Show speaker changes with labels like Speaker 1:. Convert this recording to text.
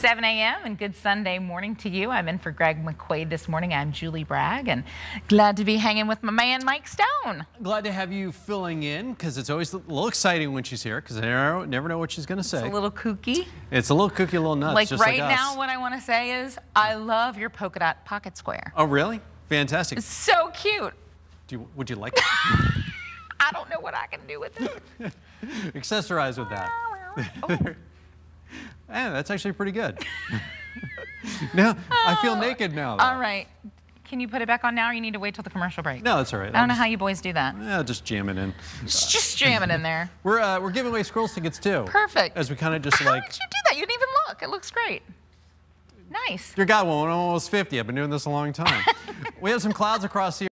Speaker 1: 7 a.m. and good Sunday morning to you. I'm in for Greg McQuade this morning. I'm Julie Bragg and glad to be hanging with my man Mike Stone.
Speaker 2: Glad to have you filling in because it's always a little exciting when she's here because I never, never know what she's going to say.
Speaker 1: It's a little kooky.
Speaker 2: It's a little kooky, a little nuts.
Speaker 1: Like right
Speaker 2: like
Speaker 1: now, what I want to say is I love your polka dot pocket square.
Speaker 2: Oh, really? Fantastic.
Speaker 1: It's so cute.
Speaker 2: Do you, would you like it?
Speaker 1: I don't know what I can do with it.
Speaker 2: Accessorize with that.
Speaker 1: Oh.
Speaker 2: yeah, that's actually pretty good. now, I feel naked now. Though.
Speaker 1: All right. Can you put it back on now or you need to wait till the commercial break?
Speaker 2: No, that's all right.
Speaker 1: I don't know how you boys do that.
Speaker 2: Yeah, just jam it in.
Speaker 1: Just jam it in there.
Speaker 2: We're, uh, we're giving away Squirrels tickets too.
Speaker 1: Perfect.
Speaker 2: As we kind of just
Speaker 1: How
Speaker 2: like.
Speaker 1: did you do that? You didn't even look. It looks great. Nice.
Speaker 2: Your guy, well, I'm almost 50. I've been doing this a long time. we have some clouds across the